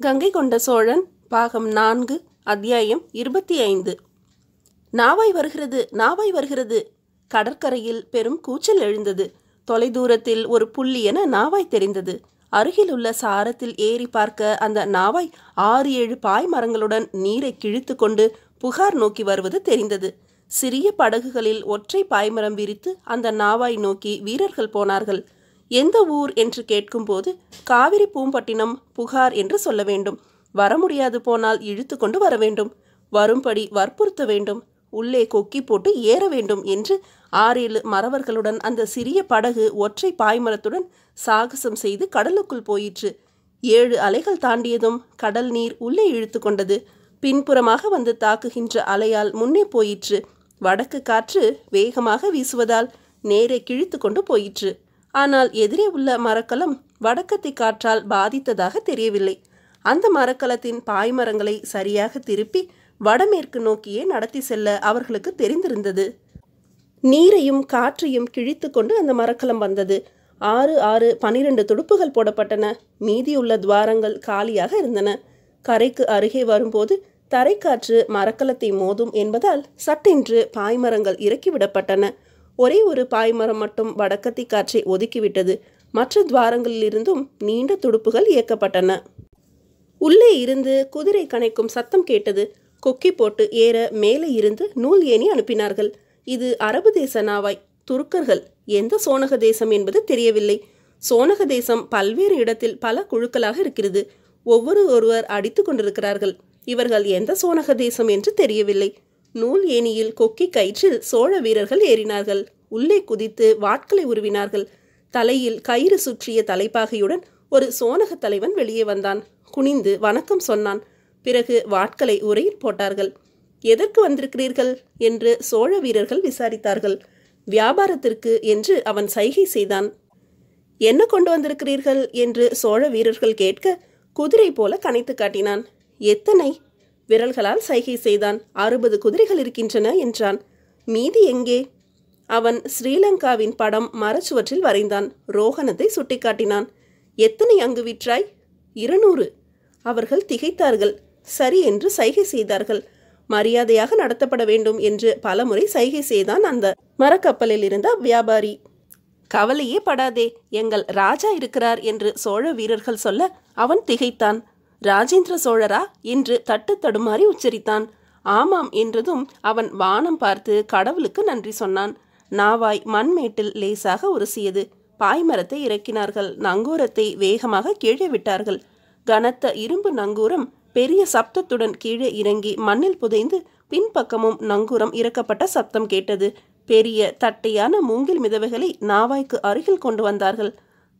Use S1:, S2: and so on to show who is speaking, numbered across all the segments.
S1: கங்கை கொண்ட சோழன் பாகம் நான்கு அத்தியாயம் இருபத்தி ஐந்து. நாவாய் வருகிறது நாவாய் வருகிறது. கடற்கரையில் பெரும் கூச்சல் எழுந்தது. தொலைதூரத்தில் ஒரு புள்ளி என நாவாய் தெரிந்தது. அருகில் உள்ள சாரத்தில் ஏறி பார்க்க அந்த நாவாய் ஆறு ஏழு பாய் மரங்களுடன் நீரை கிழித்து கொண்டு புகார் நோக்கி வருவது தெரிந்தது. சிறிய படகுகளில் ஒற்றை பாய்மரம் விரித்து அந்த நாவாய் நோக்கி வீரர்கள் போனார்கள். எந்த ஊர் என்று கேட்கும்போது காவிரி பூம்பட்டினம் புகார் என்று சொல்ல வேண்டும். வர முடியாது போனால் இழுத்து கொண்டு வர வேண்டும். வரும்படி வற்புறுத்த வேண்டும். உள்ளே கொக்கி போட்டு ஏற வேண்டும் என்று ஆறேழு மறவர்களுடன் அந்த சிறிய படகு ஒற்றை பாய்மரத்துடன் சாகசம் செய்து கடலுக்குள் போயிற்று. ஏழு அலைகள் தாண்டியதும் கடல் நீர் உள்ளே இழுத்து கொண்டது. பின்புறமாக வந்து தாக்குகின்ற அலையால் முன்னே போயிற்று. வடக்கு காற்று வேகமாக வீசுவதால் நேரே கிழித்து கொண்டு போயிற்று. ஆனால் எதிரே உள்ள மரக்கலம் வடக்கத்தி காற்றால் பாதித்ததாக தெரியவில்லை. அந்த மரக்கலத்தின் பாய்மரங்களை சரியாக திருப்பி வடமேற்கு நோக்கியே நடத்தி செல்ல அவர்களுக்கு தெரிந்திருந்தது. நீரையும் காற்றையும் கிழித்து கொண்டு அந்த மரக்கலம் வந்தது. ஆறு ஆறு பனிரெண்டு துடுப்புகள் போடப்பட்டன. மீதியுள்ள துவாரங்கள் காலியாக இருந்தன. கரைக்கு அருகே வரும்போது தரைக்காற்று மரக்கலத்தை மோதும் என்பதால் சட்டென்று பாய்மரங்கள் இறக்கிவிடப்பட்டன. ஒரே ஒரு பாய்மரம் மட்டும் வடக்கத்தி காற்றை ஒதுக்கிவிட்டது. மற்ற துவாரங்களிலிருந்தும் நீண்ட துடுப்புகள் இயக்கப்பட்டன. உள்ளே இருந்து குதிரை கணைக்கும் சத்தம் கேட்டது. கொக்கி போட்டு ஏற மேலே இருந்து நூல் ஏணி அனுப்பினார்கள். இது அரபு தேச நாவாய். துருக்கர்கள். எந்த சோனக தேசம் என்பது தெரியவில்லை. சோனக தேசம் பல்வேறு இடத்தில் பல குழுக்களாக இருக்கிறது. ஒவ்வொரு ஒருவர் அடித்து கொண்டிருக்கிறார்கள். இவர்கள் எந்த சோனக தேசம் என்று தெரியவில்லை. நூல் ஏணியில் கொக்கி கயிற்றில் சோழ வீரர்கள் ஏறினார்கள். உள்ளே குதித்து வாட்களை உருவினார்கள். தலையில் கயிறு சுற்றிய தலைப்பாகையுடன் ஒரு சோனக தலைவன் வெளியே வந்தான். குனிந்து வணக்கம் சொன்னான். பிறகு வாட்களை உரையில் போட்டார்கள். எதற்கு வந்திருக்கிறீர்கள்? என்று சோழ வீரர்கள் விசாரித்தார்கள். வியாபாரத்திற்கு என்று அவன் சைகை செய்தான். என்ன கொண்டு வந்திருக்கிறீர்கள்? என்று சோழ வீரர்கள் கேட்க குதிரை போல கணைத்து காட்டினான். எத்தனை? விரல்களால் சைகை செய்தான். அறுபது குதிரைகள் இருக்கின்றன என்றான். மீதி எங்கே? அவன் ஸ்ரீலங்காவின் படம் மரச்சுவற்றில் வரைந்தான். ரோகணத்தை சுட்டிக்காட்டினான். எத்தனை அங்கு விற்றாய்? இருநூறு. அவர்கள் திகைத்தார்கள். சரி என்று சைகை செய்தார்கள். மரியாதையாக நடத்தப்பட வேண்டும் என்று பலமுறை சைகை செய்தான் அந்த மரக்கப்பலில் இருந்த வியாபாரி கவலையே படாதே எங்கள் ராஜா இருக்கிறார் என்று சோழ வீரர்கள் சொல்ல அவன் திகைத்தான். ராஜேந்திர சோழரா என்று தட்டு தடுமாறி உச்சரித்தான். ஆமாம் என்றதும் அவன் வானம் பார்த்து கடவுளுக்கு நன்றி சொன்னான். நாவாய் மண்மேட்டில் லேசாக உரசியது. பாய்மரத்தை இறக்கினார்கள். நங்கூரத்தை வேகமாக கீழே விட்டார்கள். கனத்த இரும்பு நங்கூரம் பெரிய சப்தத்துடன் கீழே இறங்கி மண்ணில் புதைந்து பின்பக்கமும் நங்கூரம் இறக்கப்பட்ட சப்தம் கேட்டது. பெரிய தட்டையான மூங்கில் மிதவைகளை நாவாய்க்கு அருகில் கொண்டு வந்தார்கள்.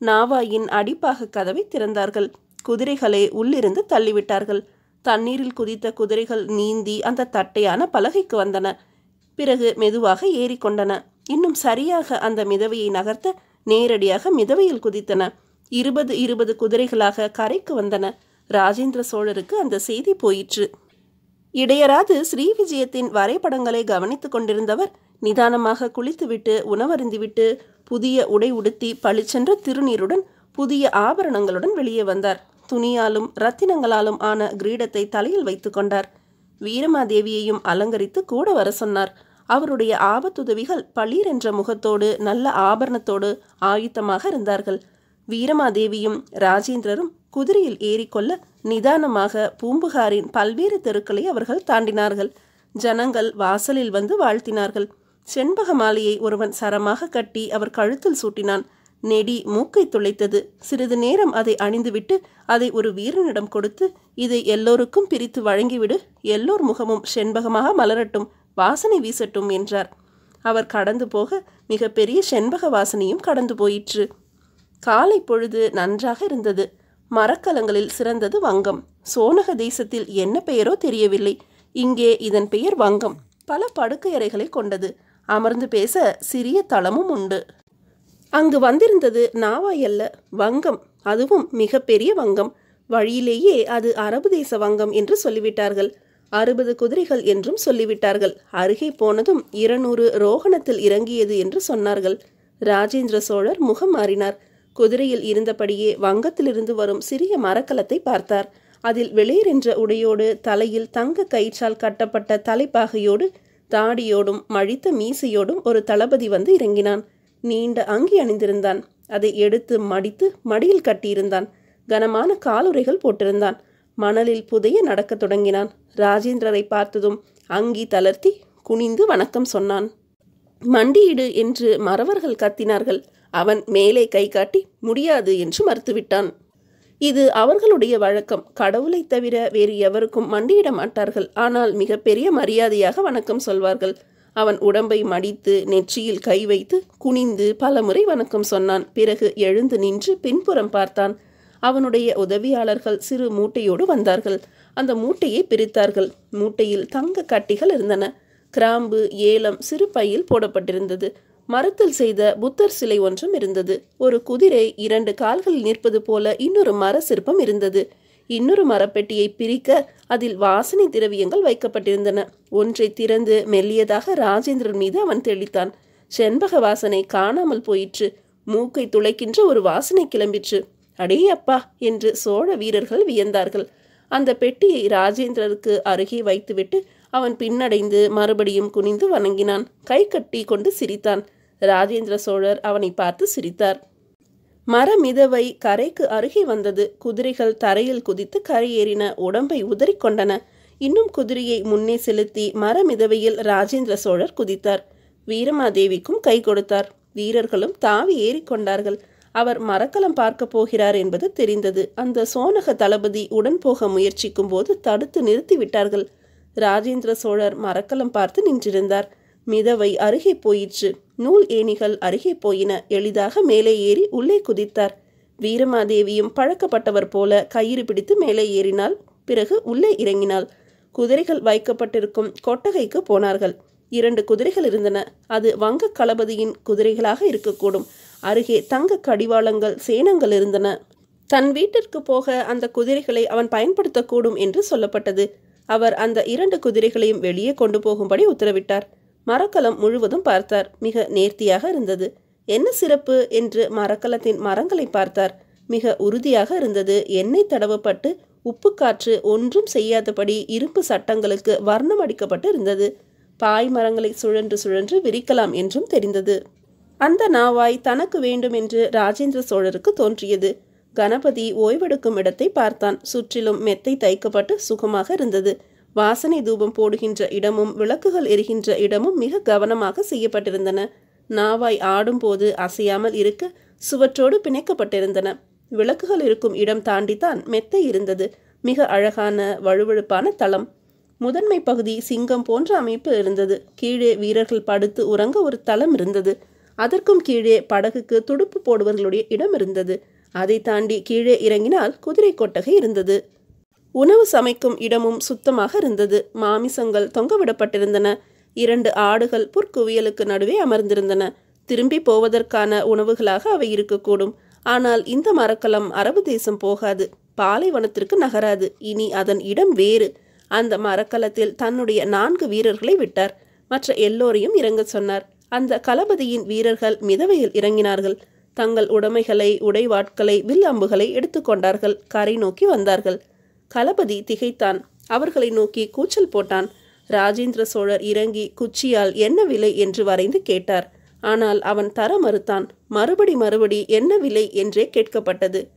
S1: நாவாயின் அடிப்பாக கதவை திறந்தார்கள். குதிரைகளை உள்ளிருந்து தள்ளிவிட்டார்கள். தண்ணீரில் குதித்த குதிரைகள் நீந்தி அந்த தட்டையான பலகைக்கு வந்தன. பிறகு மெதுவாக ஏறிக்கொண்டன இன்னும் சரியாக அந்த மிதவையை நகர்த்த நேரடியாக மிதவையில் குதித்தன. இருபது இருபது குதிரைகளாக கரைக்கு வந்தன. ராஜேந்திர சோழருக்கு அந்த செய்தி போயிற்று. இடையராது ஸ்ரீ விஜயத்தின் வரைபடங்களை கவனித்துக் கொண்டிருந்தவர் நிதானமாக குளித்துவிட்டு உணவருந்திவிட்டு புதிய உடை உடுத்தி பளிச்சென்ற திருநீருடன் புதிய ஆபரணங்களுடன் வெளியே வந்தார். துணியாலும் ரத்தினங்களாலும் ஆன கிரீடத்தை தலையில் வைத்து கொண்டார். வீரமாதேவியையும் அலங்கரித்து கூட வர சொன்னார். அவருடைய ஆபத்துதவிகள் பளீர் என்ற முகத்தோடு நல்ல ஆபரணத்தோடு ஆயுத்தமாக இருந்தார்கள். வீரமாதேவியும் ராஜேந்திரரும் குதிரையில் ஏறிக்கொள்ள நிதானமாக பூம்புகாரின் பல்வேறு தெருக்களை அவர்கள் தாண்டினார்கள். ஜனங்கள் வாசலில் வந்து வாழ்த்தினார்கள். செண்பக மாலையை ஒருவன் சரமாக கட்டி அவர் கழுத்தில் சூட்டினான். நெடி மூக்கை துளைத்தது. சிறிது நேரம் அதை அணிந்துவிட்டு அதை ஒரு வீரனிடம் கொடுத்து இதை எல்லோருக்கும் பிரித்து வழங்கிவிடு. எல்லோர் முகமும் செண்பகமாக மலரட்டும். வாசனை வீசட்டும் என்றார். அவர் கடந்து போக மிகப்பெரிய செண்பக வாசனையும் கடந்து போயிற்று. காலை பொழுது நன்றாக இருந்தது. மரக்கலங்களில் சிறந்தது வங்கம். சோனக தேசத்தில் என்ன பெயரோ தெரியவில்லை. இங்கே இதன் பெயர் வங்கம். பல படுக்கையறைகளை கொண்டது. அமர்ந்து பேச சிறிய தளமும் உண்டு. அங்கு வந்திருந்தது நாவாயல்ல வங்கம். அதுவும் மிகப்பெரிய வங்கம். வழியிலேயே அது அரபு தேச வங்கம் என்று சொல்லிவிட்டார்கள். அறுபது குதிரைகள் என்றும் சொல்லிவிட்டார்கள். அருகே போனதும் இருநூறு ரோகணத்தில் இறங்கியது என்று சொன்னார்கள். ராஜேந்திர சோழர் முகம் மாறினார். குதிரையில் இருந்தபடியே வங்கத்திலிருந்து வரும் சிறிய மரக்கலத்தை பார்த்தார். அதில் வெளிர் என்ற உடையோடு தலையில் தங்க கயிற்றால் கட்டப்பட்ட தலைப்பாகையோடு தாடியோடும் மழித்த மீசையோடும் ஒரு தளபதி வந்து இறங்கினான். நீண்ட அங்கி அணிந்திருந்தான். அதை எடுத்து மடித்து மடியில் கட்டியிருந்தான். கனமான காலுறைகள் போட்டிருந்தான். மணலில் புதைய நடக்கத் தொடங்கினான். ராஜேந்திரரை பார்த்ததும் அங்கி தளர்த்தி குனிந்து வணக்கம் சொன்னான். மண்டியிடு என்று மறவர்கள் கத்தினார்கள். அவன் மேலே கை காட்டி முடியாது என்று மறுத்துவிட்டான். இது அவர்களுடைய வழக்கம். கடவுளை தவிர வேறு எவருக்கும் மண்டியிட மாட்டார்கள். ஆனால் மிகப்பெரிய மரியாதையாக வணக்கம் சொல்வார்கள். அவன் உடம்பை மடித்து நெற்றியில் கை வைத்து குனிந்து பலமுறை வணக்கம் சொன்னான். பிறகு எழுந்து நின்று பின்புறம் பார்த்தான். அவனுடைய உதவியாளர்கள் சிறு மூட்டையோடு வந்தார்கள். அந்த மூட்டையை பிரித்தார்கள். மூட்டையில் தங்க கட்டிகள் இருந்தன. கிராம்பு ஏலம் சிறு பையில் போடப்பட்டிருந்தது. மரத்தில் செய்த புத்தர் சிலை ஒன்றும் இருந்தது. ஒரு குதிரை இரண்டு கால்களில் நிற்பது போல இன்னொரு மர சிற்பம் இருந்தது. இன்னொரு மரப்பெட்டியை பிரிக்க அதில் வாசனை திரவியங்கள் வைக்கப்பட்டிருந்தன. ஒன்றை திறந்து மெல்லியதாக ராஜேந்திரன் மீது அவன் தெளித்தான். செண்பக வாசனை காணாமல் போயிற்று. மூக்கை துளைக்கின்ற ஒரு வாசனை கிளம்பிற்று. அடே அப்பா! என்று சோழ வீரர்கள் வியந்தார்கள். அந்த பெட்டியை ராஜேந்திரருக்கு அருகே வைத்துவிட்டு அவன் பின்னடைந்து மறுபடியும் குனிந்து வணங்கினான். கை கட்டி கொண்டு சிரித்தான். ராஜேந்திர சோழர் அவனை பார்த்து சிரித்தார். மரமிதவை கரைக்கு அருகே வந்தது. குதிரைகள் தரையில் குதித்து கரையேறின. உடம்பை உதறிக்கொண்டன. இன்னும் குதிரையை முன்னே செலுத்தி மரமிதவையில் ராஜேந்திர சோழர் குதித்தார். வீரமாதேவிக்கும் கை கொடுத்தார். வீரர்களும் தாவி ஏறிக்கொண்டார்கள் அவர் மரக்கலம் பார்க்க போகிறார் என்பது தெரிந்தது. அந்த சோனக தளபதி உடன் போக முயற்சிக்கும் போது தடுத்து நிறுத்திவிட்டார்கள் ராஜேந்திர சோழர் மரக்கலம் பார்த்து நின்றிருந்தார். மிதவை அருகே போயிற்று. நூல் ஏணிகள் அருகே போயின எளிதாக மேலே ஏறி உள்ளே குதித்தார். வீரமாதேவியும் பழக்கப்பட்டவர் போல கயிறு பிடித்து மேலே ஏறினாள். பிறகு உள்ளே இறங்கினாள். குதிரைகள் வைக்கப்பட்டிருக்கும் கொட்டகைக்கு போனார்கள். இரண்டு குதிரைகள் இருந்தன. அது வங்க களபதியின் குதிரைகளாக இருக்கக்கூடும். அருகே தங்க கடிவாளங்கள் சேனங்கள் இருந்தன. தன் வீட்டிற்கு போக அந்த குதிரைகளை அவன் பயன்படுத்தக்கூடும் என்று சொல்லப்பட்டது. அவர் அந்த இரண்டு குதிரைகளையும் வெளியே கொண்டு போகும்படி உத்தரவிட்டார். மரக்கலம் முழுவதும் பார்த்தார். மிக நேர்த்தியாக இருந்தது. என்ன சிறப்பு? என்று மரக்கலத்தின் மரங்களை பார்த்தார். மிக உறுதியாக இருந்தது. எண்ணெய் தடவப்பட்டு உப்பு காற்று ஒன்றும் செய்யாதபடி இரும்பு சட்டங்களுக்கு வர்ணம் அடிக்கப்பட்டு இருந்தது. பாய் மரங்களை சுழன்று சுழன்று விரிக்கலாம் என்றும் தெரிந்தது. அந்த நாவாய் தனக்கு வேண்டும் என்று ராஜேந்திர சோழருக்கு தோன்றியது. கணபதி ஓய்வெடுக்கும் இடத்தை பார்த்தான். சுற்றிலும் மெத்தை தைக்கப்பட்டு சுகமாக இருந்தது. வாசனை தூபம் போடுகின்ற இடமும் விளக்குகள் எரிகின்ற இடமும் மிக கவனமாக செய்யப்பட்டிருந்தன. நாவாய் ஆடும்போது அசையாமல் இருக்க சுவற்றோடு பிணைக்கப்பட்டிருந்தன. விளக்குகள் இருக்கும் இடம் தாண்டித்தான் மெத்தை இருந்தது. மிக அழகான வழுவழுப்பான தளம். முதன்மை பகுதி சிங்கம் போன்ற அமைப்பு இருந்தது. கீழே வீரர்கள் படுத்து உறங்க ஒரு தளம் இருந்தது. அதற்கும் கீழே படகுக்கு துடுப்பு போடுவர்களுடைய இடம் இருந்தது. அதை தாண்டி கீழே இறங்கினால் குதிரை கொட்டகை இருந்தது. உணவு சமைக்கும் இடமும் சுத்தமாக இருந்தது. மாமிசங்கள் தொங்கவிடப்பட்டிருந்தன. இரண்டு ஆடுகள் புற்குவியலுக்கு நடுவே அமர்ந்திருந்தன. திரும்பி போவதற்கான உணவுகளாக அவை இருக்கக்கூடும். ஆனால் இந்த மரக்கலம் அரபு தேசம் போகாது. பாலைவனத்திற்கு நகராது. இனி அதன் இடம் வேறு. அந்த மரக்கலத்தில் தன்னுடைய நான்கு வீரர்களை விட்டார். மற்ற எல்லோரையும் இறங்க சொன்னார். அந்த களபதியின் வீரர்கள் மிதவையில் இறங்கினார்கள். தங்கள் உடைமைகளை உடைவாட்களை வில் அம்புகளை எடுத்துக்கொண்டார்கள் கரை நோக்கி வந்தார்கள். களபதி திகைத்தான். அவர்களை நோக்கி கூச்சல் போட்டான். ராஜேந்திர சோழர் இறங்கி குச்சியால் என்ன விலை என்று வரைந்து கேட்டார். ஆனால் அவன் தர மறுத்தான். மறுபடி மறுபடி என்ன விலை என்றே கேட்கப்பட்டது.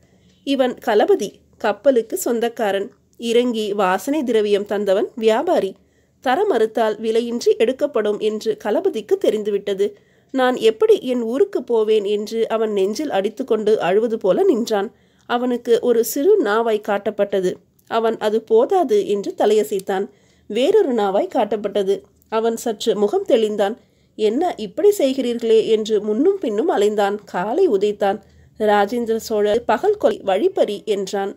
S1: இவன் களபதி கப்பலுக்கு சொந்தக்காரன். இறங்கி வாசனை திரவியம் தந்தவன் வியாபாரி. தர மறுத்தால் விலையின்றி எடுக்கப்படும் என்று களபதிக்கு தெரிந்துவிட்டது. நான் எப்படி என் ஊருக்கு போவேன்? என்று அவன் நெஞ்சில் அடித்துக்கொண்டு அழுவது போல நின்றான். அவனுக்கு ஒரு சிறு நாவாய் காட்டப்பட்டது. அவன் அது போதாது என்று தலையசைத்தான். வேறொரு நாவாய் காட்டப்பட்டது. அவன் சற்று முகம் தெளிந்தான். என்ன இப்படி செய்கிறீர்களே? என்று முன்னும் பின்னும் அலைந்தான். காலை உதைத்தான். ராஜேந்திர சோழர் பகல் கொலை வழிப்பறி என்றான்.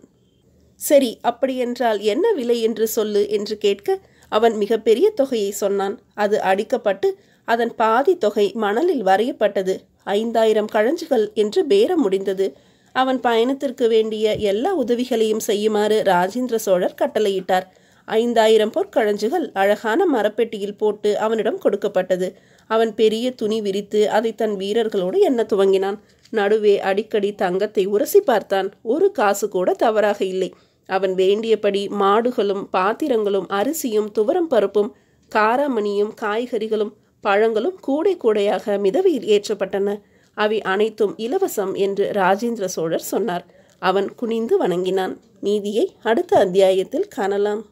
S1: சரி அப்படியென்றால் என்ன விலை என்று சொல்லு என்று கேட்க அவன் மிகப்பெரிய தொகையை சொன்னான். அது அடிக்கப்பட்டு அதன் பாதி தொகை மணலில் வரையப்பட்டது. ஐந்தாயிரம் கழஞ்சுகள் என்று பேரம் முடிந்தது. அவன் பயணத்திற்கு வேண்டிய எல்லா உதவிகளையும் செய்யுமாறு ராஜேந்திர சோழர் கட்டளையிட்டார். ஐந்தாயிரம் பொற்கழஞ்சுகள் அழகான மரப்பெட்டியில் போட்டு அவனிடம் கொடுக்கப்பட்டது. அவன் பெரிய துணி விரித்து அதை தன் வீரர்களோடு எண்ண துவங்கினான். நடுவே அடிக்கடி தங்கத்தை உரசி பார்த்தான். ஒரு காசு கூட தவறாக இல்லை. அவன் வேண்டியபடி மாடுகளும் பாத்திரங்களும் அரிசியும் துவரம் பருப்பும் காராமணியும் காய்கறிகளும் பழங்களும் கூடை கூடையாக மிதவையில் ஏற்றப்பட்டன. அவை அனைத்தும் இலவசம் என்று ராஜேந்திர சோழர் சொன்னார். அவன் குனிந்து வணங்கினான். மீதியை அடுத்த அத்தியாயத்தில் காணலாம்.